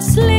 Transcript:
volles